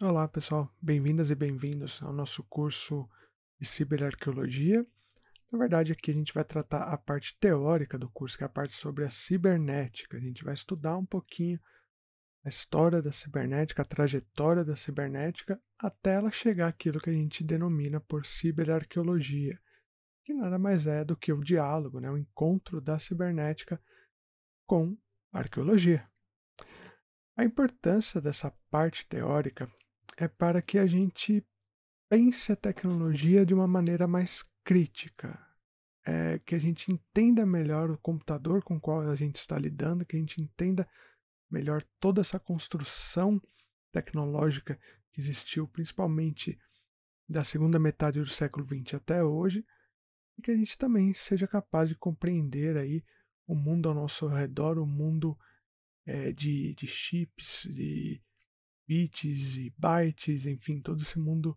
Olá, pessoal. Bem-vindas e bem-vindos ao nosso curso de Ciberarqueologia. Na verdade, aqui a gente vai tratar a parte teórica do curso, que é a parte sobre a cibernética. A gente vai estudar um pouquinho a história da cibernética, a trajetória da cibernética, até ela chegar àquilo que a gente denomina por ciberarqueologia, que nada mais é do que o diálogo, né? o encontro da cibernética com a arqueologia. A importância dessa parte teórica é para que a gente pense a tecnologia de uma maneira mais crítica, é, que a gente entenda melhor o computador com o qual a gente está lidando, que a gente entenda melhor toda essa construção tecnológica que existiu, principalmente da segunda metade do século XX até hoje, e que a gente também seja capaz de compreender aí o mundo ao nosso redor, o mundo é, de, de chips, de bits e bytes, enfim, todo esse mundo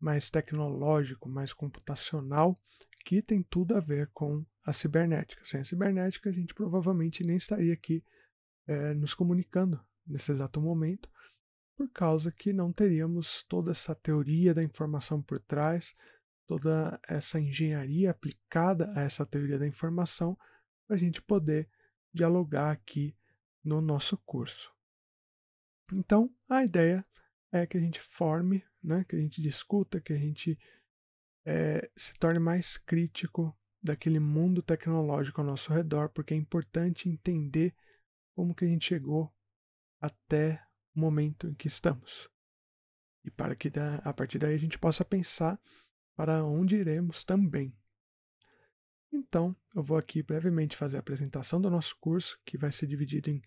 mais tecnológico, mais computacional, que tem tudo a ver com a cibernética. Sem a cibernética, a gente provavelmente nem estaria aqui é, nos comunicando nesse exato momento, por causa que não teríamos toda essa teoria da informação por trás, toda essa engenharia aplicada a essa teoria da informação, para a gente poder dialogar aqui no nosso curso. Então, a ideia é que a gente forme, né, que a gente discuta, que a gente é, se torne mais crítico daquele mundo tecnológico ao nosso redor, porque é importante entender como que a gente chegou até o momento em que estamos. E para que a partir daí a gente possa pensar para onde iremos também. Então, eu vou aqui brevemente fazer a apresentação do nosso curso, que vai ser dividido em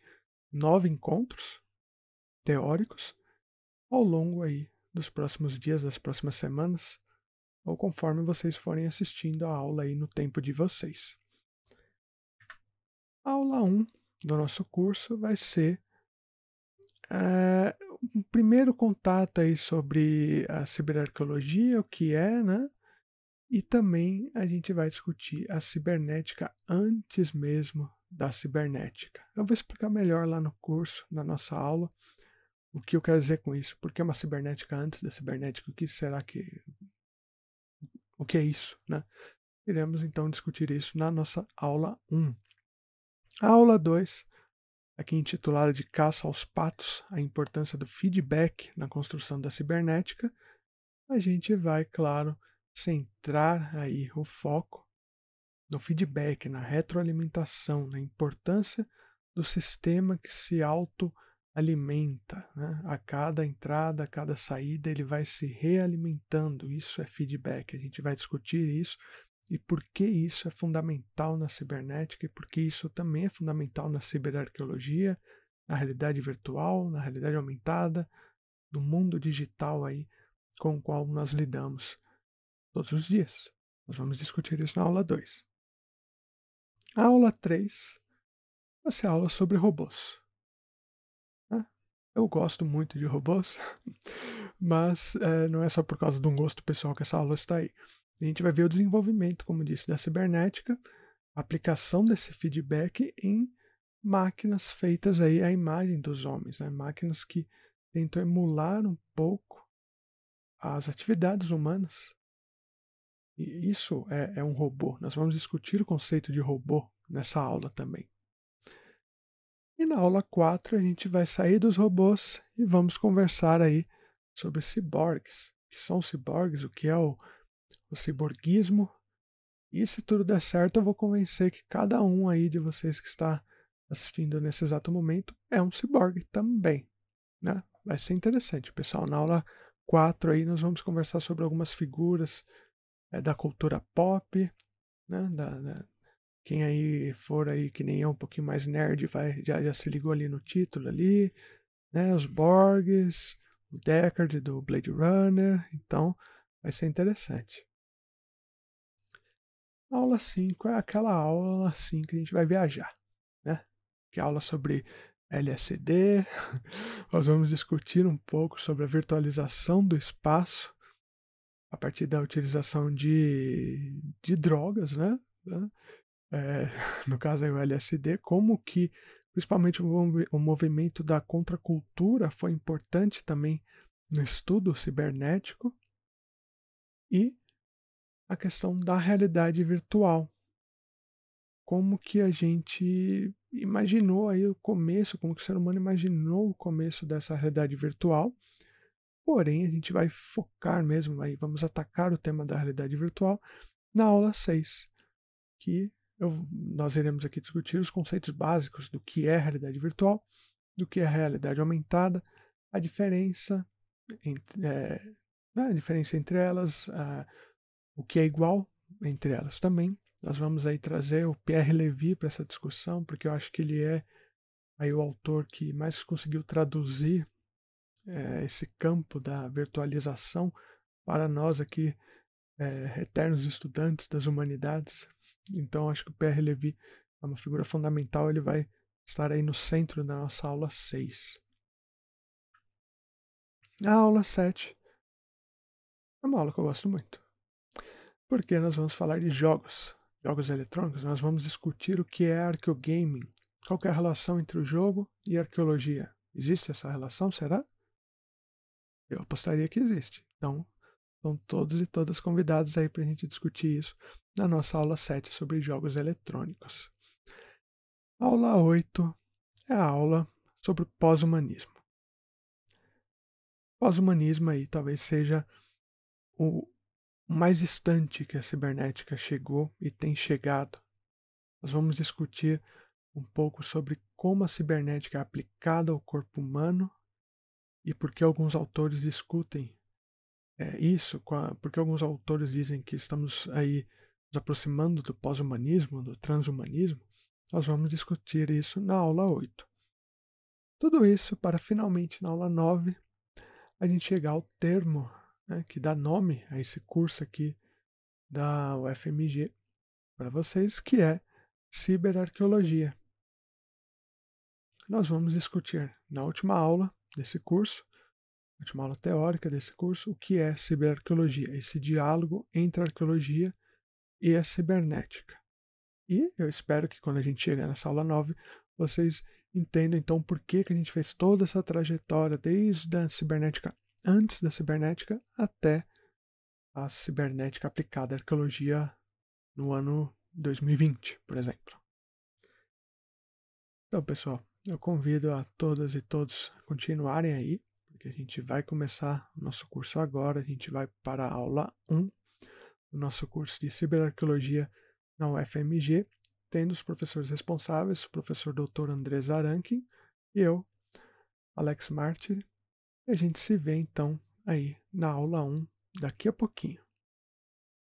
nove encontros, teóricos ao longo aí dos próximos dias, das próximas semanas, ou conforme vocês forem assistindo a aula aí no tempo de vocês. A aula 1 do nosso curso vai ser é, um primeiro contato aí sobre a ciberarqueologia, o que é, né? E também a gente vai discutir a cibernética antes mesmo da cibernética. Eu vou explicar melhor lá no curso, na nossa aula, o que eu quero dizer com isso? Por que uma cibernética antes da cibernética? O que será que. O que é isso? Né? Iremos então discutir isso na nossa aula 1. A aula 2, aqui intitulada de Caça aos Patos, a importância do feedback na construção da cibernética, a gente vai, claro, centrar aí o foco no feedback, na retroalimentação, na importância do sistema que se auto alimenta. Né? A cada entrada, a cada saída, ele vai se realimentando. Isso é feedback. A gente vai discutir isso e por que isso é fundamental na cibernética e por que isso também é fundamental na ciberarqueologia, na realidade virtual, na realidade aumentada, no mundo digital aí com o qual nós lidamos todos os dias. Nós vamos discutir isso na aula 2. A aula 3 vai ser a aula sobre robôs. Eu gosto muito de robôs, mas é, não é só por causa de um gosto pessoal que essa aula está aí. A gente vai ver o desenvolvimento, como disse, da cibernética, aplicação desse feedback em máquinas feitas aí à imagem dos homens, né? máquinas que tentam emular um pouco as atividades humanas. E isso é, é um robô. Nós vamos discutir o conceito de robô nessa aula também. E na aula 4 a gente vai sair dos robôs e vamos conversar aí sobre ciborgues. O que são ciborgues? O que é o, o ciborguismo? E se tudo der certo, eu vou convencer que cada um aí de vocês que está assistindo nesse exato momento é um ciborgue também. Né? Vai ser interessante, pessoal. Na aula 4 aí nós vamos conversar sobre algumas figuras é, da cultura pop, né? da, da quem aí for aí que nem eu, um pouquinho mais nerd, vai, já, já se ligou ali no título ali, né? Os Borgs, o Deckard do Blade Runner, então vai ser interessante. Aula 5 é aquela aula assim que a gente vai viajar, né? Que é aula sobre LSD. Nós vamos discutir um pouco sobre a virtualização do espaço a partir da utilização de, de drogas, né? É, no caso aí o LSD, como que principalmente o, movimento da contracultura foi importante também no estudo cibernético e a questão da realidade virtual. Como que a gente imaginou aí o começo, como que o ser humano imaginou o começo dessa realidade virtual. Porém, a gente vai focar mesmo aí, vamos atacar o tema da realidade virtual na aula 6, que eu, nós iremos aqui discutir os conceitos básicos do que é realidade virtual, do que é realidade aumentada, a diferença entre, é, a diferença entre elas, o que é igual entre elas também. Nós vamos aí trazer o Pierre Levy para essa discussão, porque eu acho que ele é aí o autor que mais conseguiu traduzir é, esse campo da virtualização para nós aqui, é, eternos estudantes das humanidades. Então, acho que o Pierre Levy é uma figura fundamental, ele vai estar aí no centro da nossa aula 6. A aula 7 é uma aula que eu gosto muito, porque nós vamos falar de jogos, jogos eletrônicos, nós vamos discutir o que é arqueogaming, qual é a relação entre o jogo e arqueologia. Existe essa relação, será? Eu apostaria que existe. Então, são todos e todas convidados aí para a gente discutir isso na nossa aula 7 sobre jogos eletrônicos. aula 8 é a aula sobre pós-humanismo. Pós-humanismo aí talvez seja o mais distante que a cibernética chegou e tem chegado. Nós vamos discutir um pouco sobre como a cibernética é aplicada ao corpo humano e por que alguns autores discutem é, isso, porque alguns autores dizem que estamos aí nos aproximando do pós-humanismo, do transhumanismo. Nós vamos discutir isso na aula 8. Tudo isso para finalmente na aula 9 a gente chegar ao termo né, que dá nome a esse curso aqui da UFMG para vocês, que é Ciberarqueologia. Nós vamos discutir na última aula desse curso, última aula teórica desse curso, o que é ciberarqueologia, esse diálogo entre a arqueologia e a cibernética. E eu espero que quando a gente chegar nessa aula 9, vocês entendam então por que, que a gente fez toda essa trajetória desde a cibernética antes da cibernética até a cibernética aplicada à arqueologia no ano 2020, por exemplo. Então, pessoal, eu convido a todas e todos a continuarem aí, a gente vai começar nosso curso agora. A gente vai para a aula 1 do nosso curso de ciberarqueologia na UFMG, tendo os professores responsáveis, o professor Dr. André Zarankin e eu, Alex Martir, e a gente se vê então aí na aula 1 daqui a pouquinho.